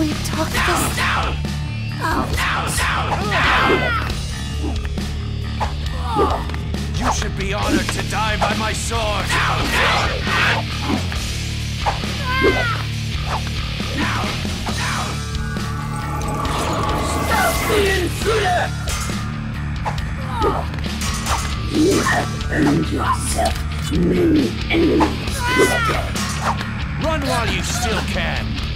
we talk this out? Oh. You should be honored to die by my sword. You have earned yourself many enemies this day. Run while you still can.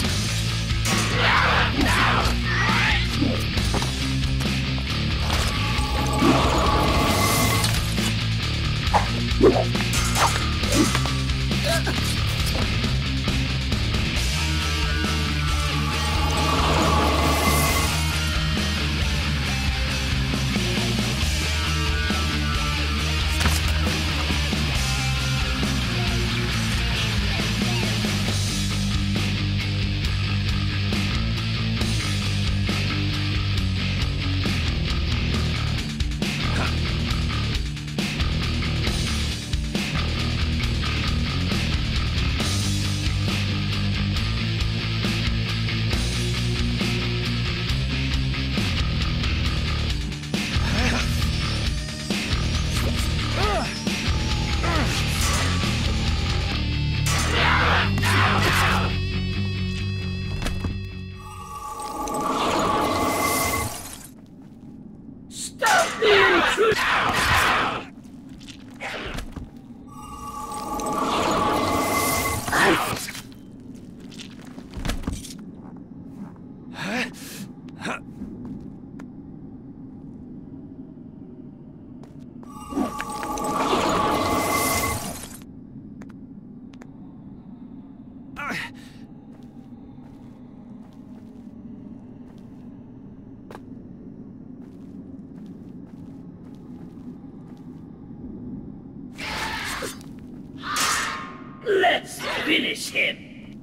Let's finish him!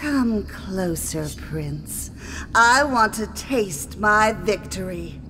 Come closer, Prince. I want to taste my victory.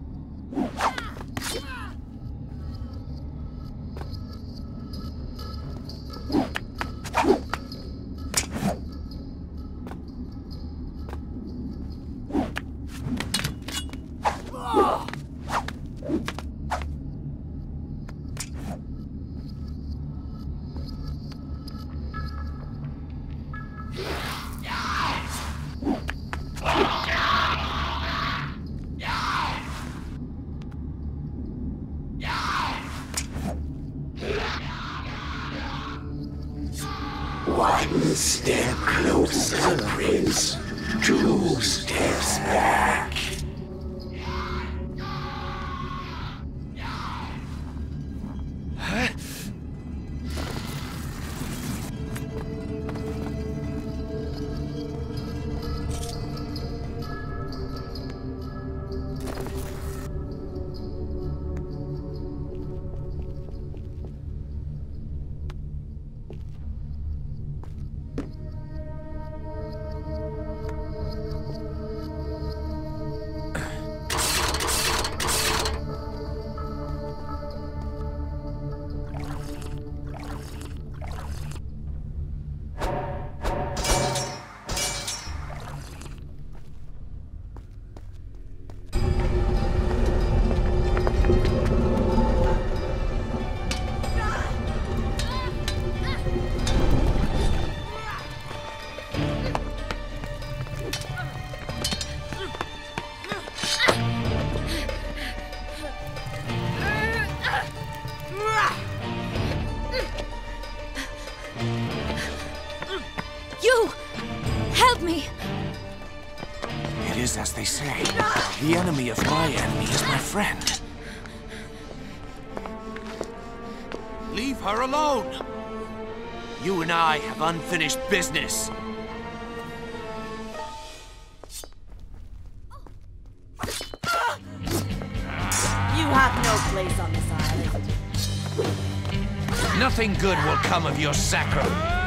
Step closer, Prince. Two steps back. You! Help me! It is as they say. The enemy of my enemy is my friend. Leave her alone! You and I have unfinished business. You have no place on this island. Nothing good will come of your sacre.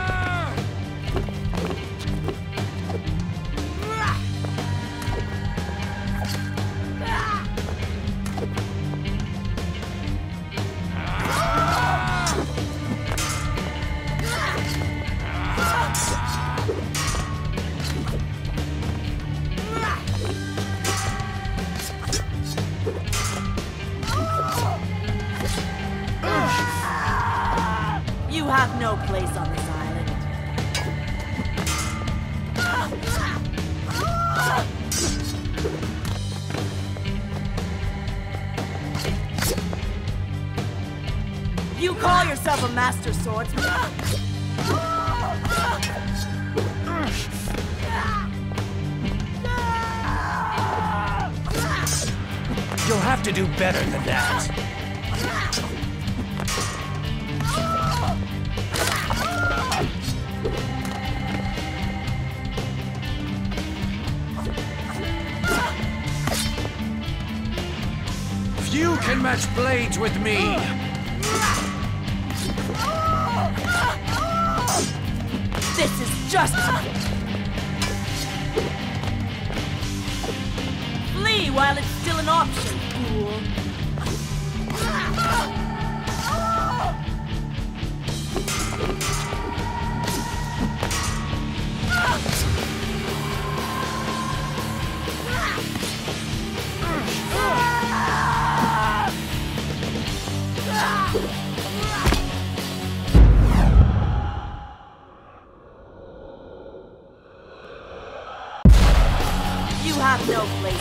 You have no place on this island. You call yourself a master swordsman? You'll have to do better than that. Few can match blades with me. This is just... Flee while it's still an option, fool. No place.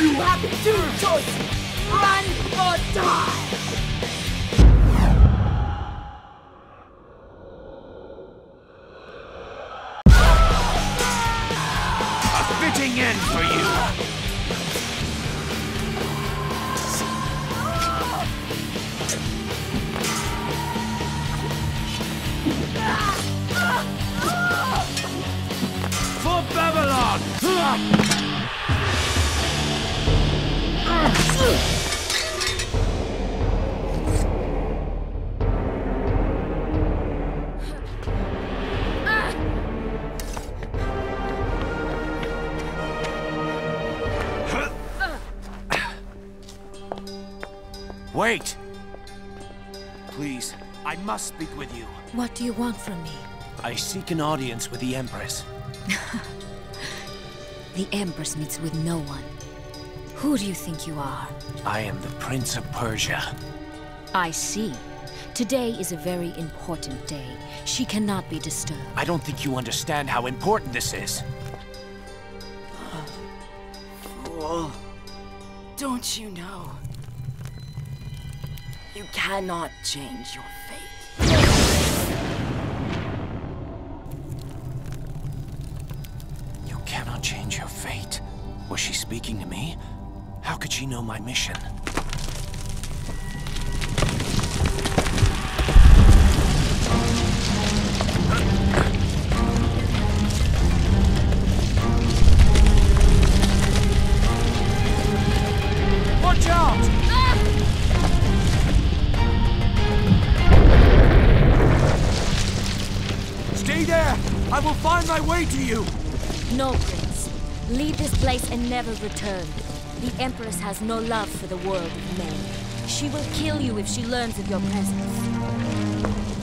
You have two choices. Run or die. Fitting end for you. For Babylon! Wait! Please, I must speak with you. What do you want from me? I seek an audience with the Empress. The Empress meets with no one. Who do you think you are? I am the Prince of Persia. I see. Today is a very important day. She cannot be disturbed. I don't think you understand how important this is. Fool. Don't you know? You cannot change your fate. You cannot change your fate. Was she speaking to me? How could she know my mission? My way to you! No, Prince. Leave this place and never return. The Empress has no love for the world of men. She will kill you if she learns of your presence.